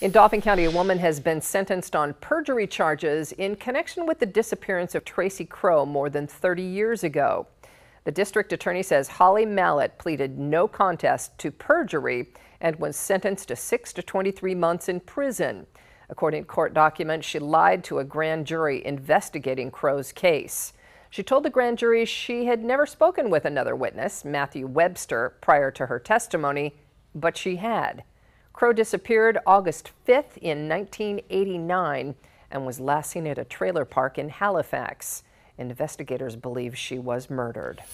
In Dauphin County, a woman has been sentenced on perjury charges in connection with the disappearance of Tracy Kroh more than 30 years ago. The district attorney says Holly Mallett pleaded no contest to perjury and was sentenced to 6 to 23 months in prison. According to court documents, she lied to a grand jury investigating Kroh's case. She told the grand jury she had never spoken with another witness, Matthew Webster, prior to her testimony, but she had. Kroh disappeared August 5th in 1989 and was last seen at a trailer park in Halifax. Investigators believe she was murdered.